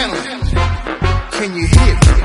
gentlemen, can you hear me?